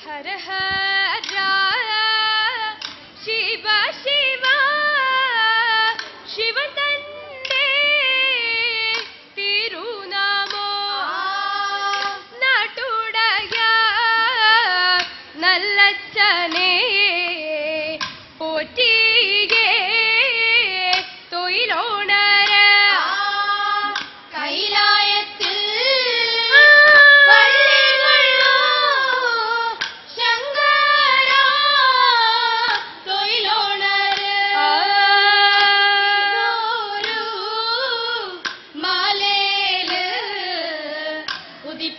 जा शिवा शिवा शिवतण्डे तिरुनामो नटुडया नल्लच्चने 你笨。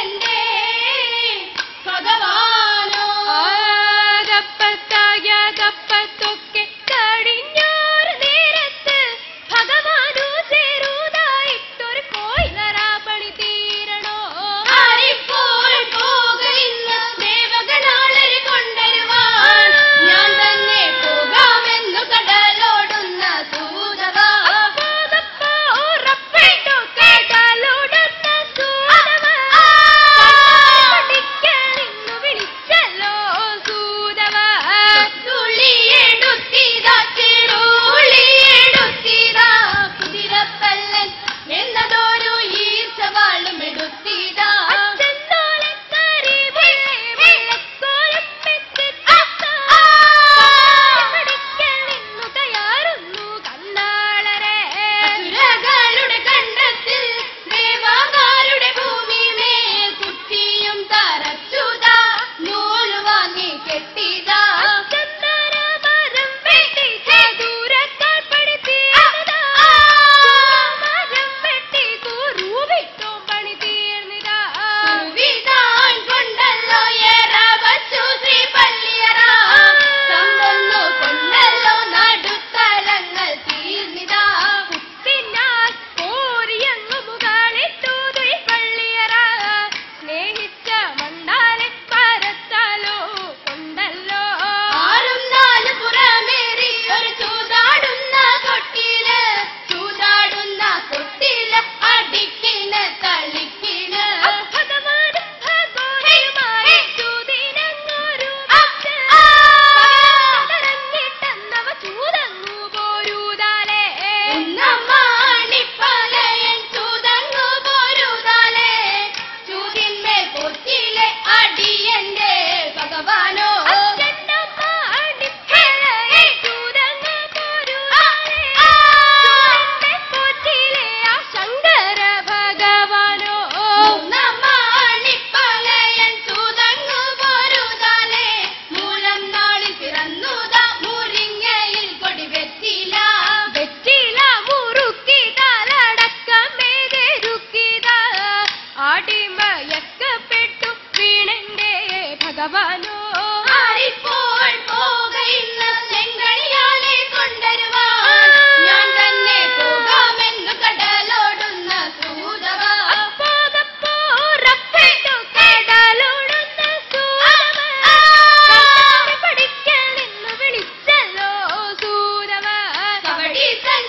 എന്റെ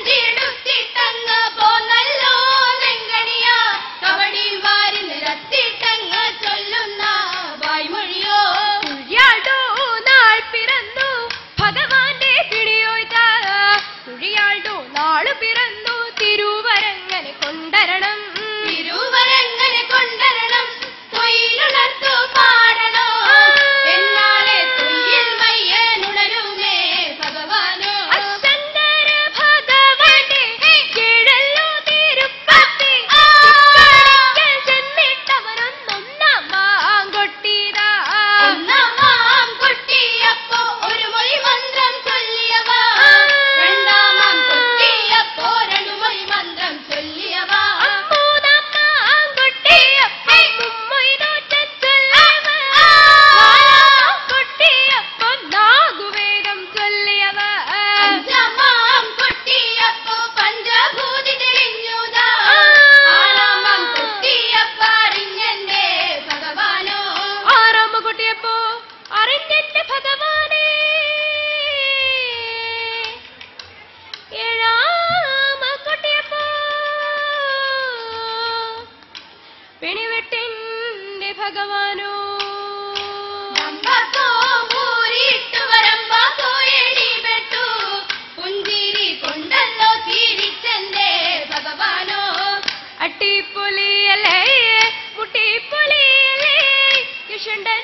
Yeah. പിണിവിട്ടിന്റെ ഭഗവാനോ അട്ടിപ്പൊലിയലേ മുട്ടിപ്പൊലിയലേ കിഷണ്ടൻ